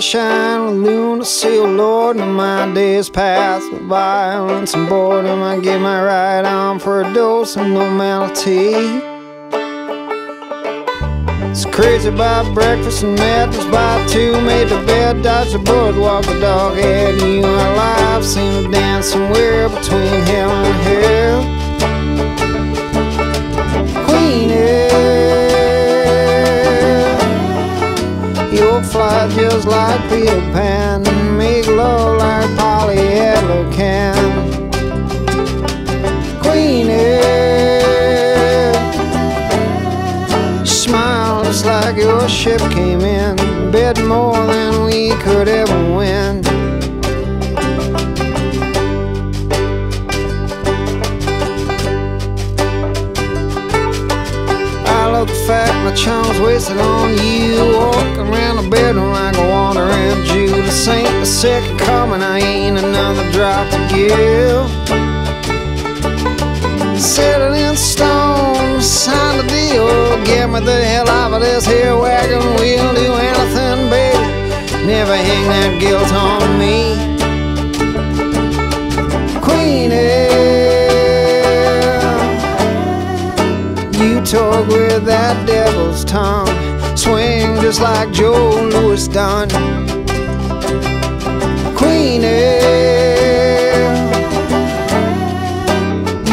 shine with lunacy, oh Lord, and my days pass with violence and boredom. I give my right arm for a dose of normality. It's crazy by breakfast and madness by two. Made the bed, dodged the bullet, walk the dog, and you. Our lives seem to dance somewhere between hell and hell. Just Pan, make love like Polyello can. Queenie. Smile just like your ship came in. Bet more than we could ever win. Charms wasted on you. Walking around the bedroom like a wandering Jew. This ain't the second coming, I ain't another drop to give. Set it in stone, sign the deal. Get me the hell out of this here wagon. We'll do anything, baby. Never hang that guilt on me. Talk with that devil's tongue. Swing just like Joe Louis done. Queenie.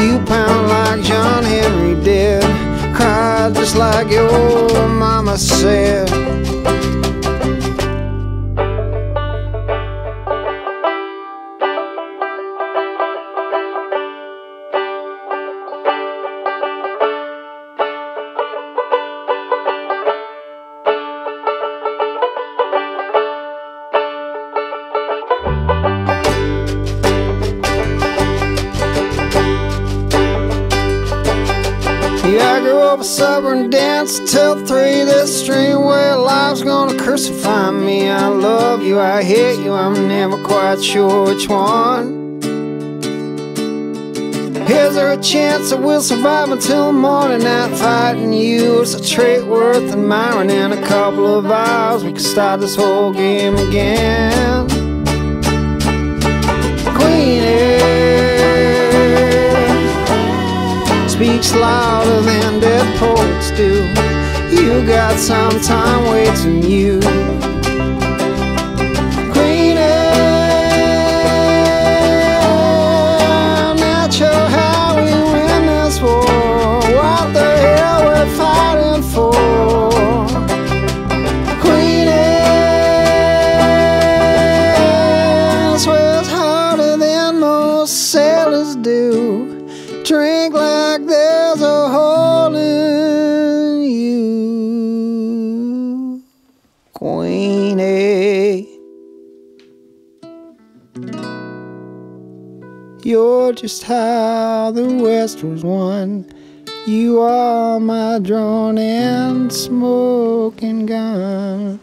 You pound like John Henry did. Cried just like your mama said. Yeah, I grew up a suburban dance till three. This stream where life's gonna crucify me. I love you, I hate you, I'm never quite sure which one. Is there a chance that we'll survive until morning? Not fighting you, it's a trait worth admiring. In a couple of hours, we can start this whole game again. Queenie louder than dead poets do. You got some time waiting you. You're just how the West was won. You are my drawn and smoking gun.